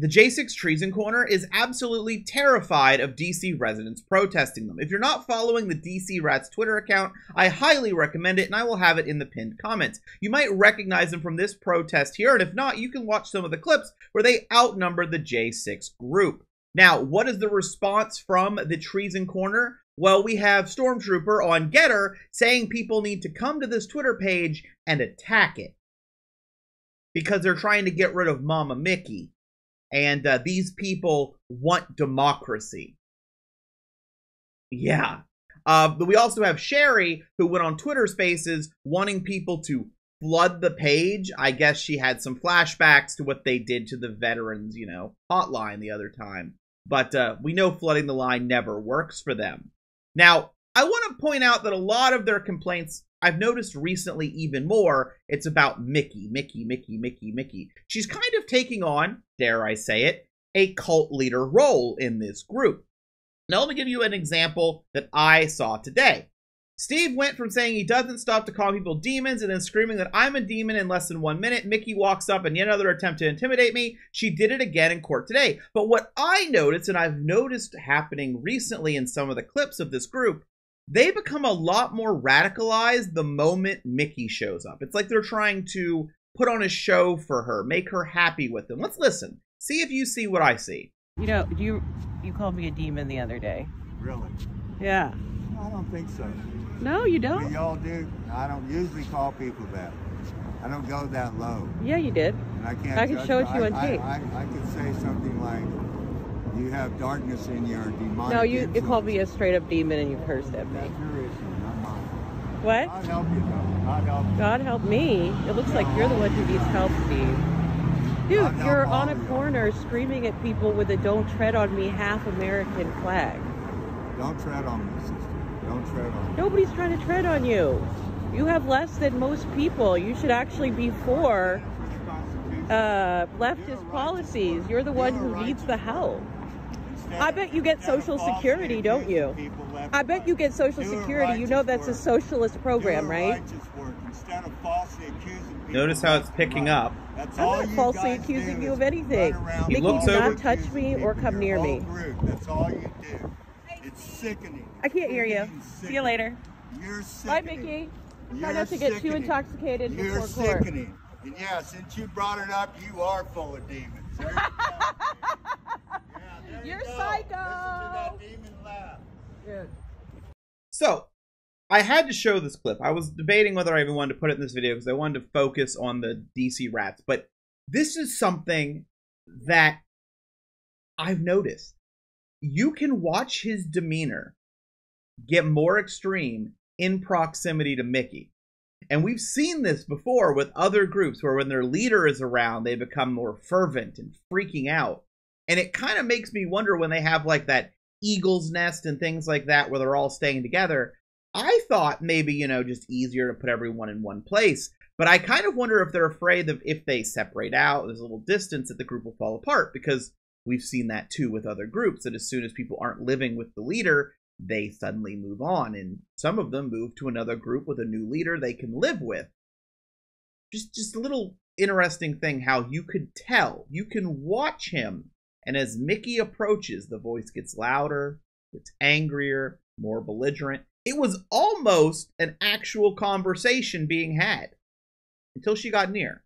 The J6 Treason Corner is absolutely terrified of DC residents protesting them. If you're not following the DC Rats Twitter account, I highly recommend it, and I will have it in the pinned comments. You might recognize them from this protest here, and if not, you can watch some of the clips where they outnumber the J6 group. Now, what is the response from the Treason Corner? Well, we have Stormtrooper on Gettr saying people need to come to this Twitter page and attack it because they're trying to get rid of Mama Micki and uh, these people want democracy. Yeah. Uh, but we also have Sherry, who went on Twitter Spaces wanting people to flood the page. I guess she had some flashbacks to what they did to the veterans, you know, hotline the other time. But uh, we know flooding the line never works for them. Now, I want to point out that a lot of their complaints I've noticed recently even more, it's about Micki, Micki, Micki, Micki, Micki. She's kind of taking on, dare I say it, a cult leader role in this group. Now, let me give you an example that I saw today. Steve went from saying he doesn't stop to call people demons and then screaming that I'm a demon in less than one minute. Micki walks up and yet another attempt to intimidate me. She did it again in court today. But what I noticed, and I've noticed happening recently in some of the clips of this group, they become a lot more radicalized the moment Micki shows up. It's like they're trying to put on a show for her, make her happy with them. Let's listen. See if you see what I see. You know, you you called me a demon the other day. Really? Yeah. I don't think so. No, you don't. We all do. I don't usually call people that. I don't go that low. Yeah, you did. And I can't. I can show it to you on tape. I, I, I could say something like, "You have darkness in your demonic." No, you, you called me a straight up demon and you cursed at me. That's your issue, not mine. What? God help you, though. God help you. God help me. It looks like you're the one who needs help, Steve. Dude, God you're on a of you. corner screaming at people with a don't tread on me half American flag. Don't tread on me, sister. Don't tread on me. Nobody's trying to tread on you. You have less than most people. You should actually be for uh, leftist policies. You're the one who needs the help. I bet you get Social Security, don't you? I bet you get Social Security. You know that's a socialist program, right? Notice how it's picking up. I'm not falsely accusing you of anything. He Micki, looks do over- not touch me or come near me. That's all you do. It's sickening. I can't hear you. See you later. You're Bye. Micki. Try You're not to get too sickening. intoxicated You're before court. sickening. And yeah, since you brought it up, you are full of demons. There you go. Yeah, there you You're go. psycho. Listen to that demon laugh. So, I had to show this clip. I was debating whether I even wanted to put it in this video because I wanted to focus on the DC rats. But this is something that I've noticed. You can watch his demeanor get more extreme in proximity to Micki. And we've seen this before with other groups where when their leader is around, they become more fervent and freaking out. And it kind of makes me wonder when they have like that eagle's nest and things like that where they're all staying together. I thought maybe, you know, just easier to put everyone in one place. But I kind of wonder if they're afraid that if they separate out, there's a little distance, that the group will fall apart because we've seen that too with other groups that as soon as people aren't living with the leader, they suddenly move on. And some of them move to another group with a new leader they can live with. Just, just a little interesting thing how you could tell. You can watch him and as Micki approaches, the voice gets louder, gets angrier, more belligerent. It was almost an actual conversation being had until she got near.